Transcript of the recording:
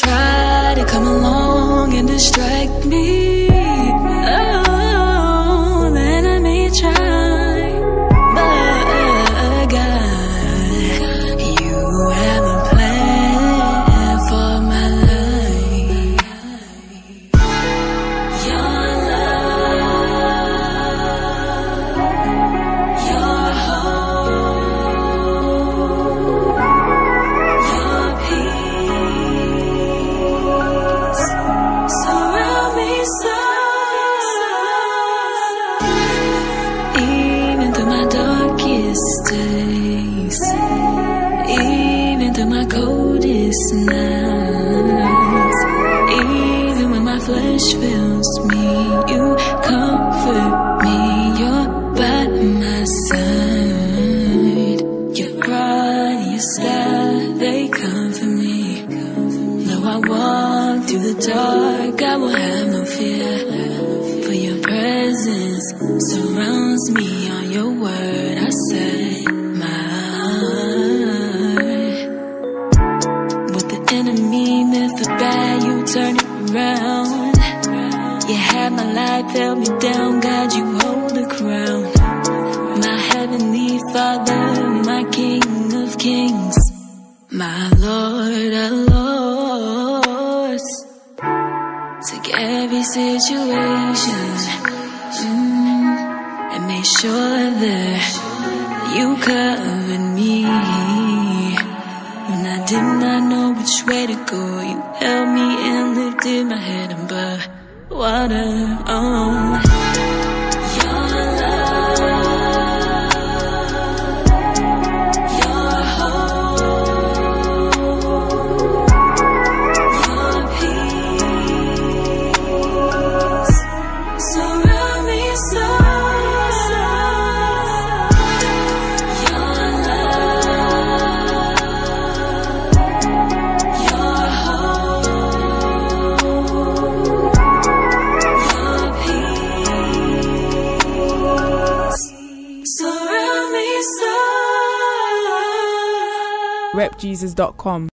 try to come along and distract me. Flesh fails me, you comfort me. You're by my side. Your pride your style, they comfort me. Though I walk through the dark, I will have no fear. For your presence surrounds me. On your word, held me down, God, you hold the crown. My heavenly Father, my King of Kings, my Lord of Lords. Took every situation mm, and made sure that you covered me. When I did not know which way to go, you held me and lifted my head above Oh, your repjesus.com